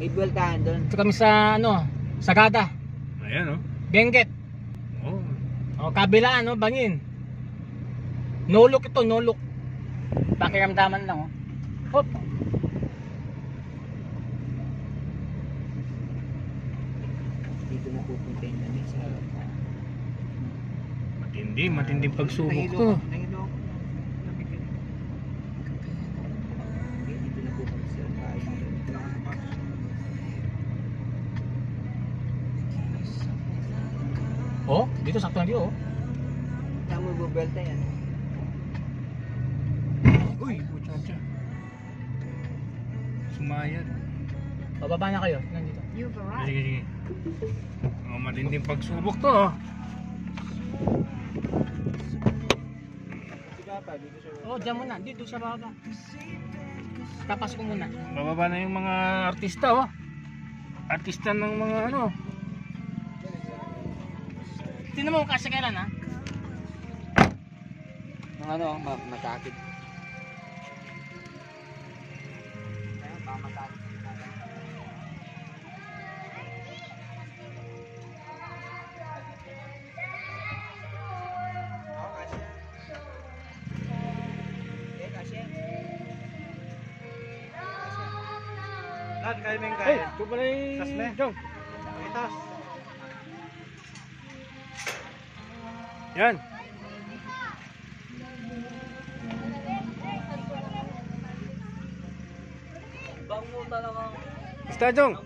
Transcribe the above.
May buweltahan doon. Ito kami sa ano, Sagada, Ayan oh. Benguet. Oh. O, kabila ano, bangin. No look ito, no look. Pakiramdaman lang oh. Hop. Dito na pupunta namin sa... Matindi, matinding pagsubok to. Oh, dito sakto dito oh. Saan mo bubelta yan? Uy, muchacha. Sumayad. Bababa na kayo. Nandito. You've Sige, arrived. sige. Oh, matinding pagsubok to oh. Sige dito. Oh, diyan muna. Dito sa baba. Tapas ko muna. Bababa na yung mga artista oh. Artista ng mga ano. Tingnan mo kung kasya kailan ha. Ang ano, magkakit. Ayun. Lan kain ng. Hey, coba. Tas jong, Jom. Tas. Yan. Bango talaga. Basta Jong.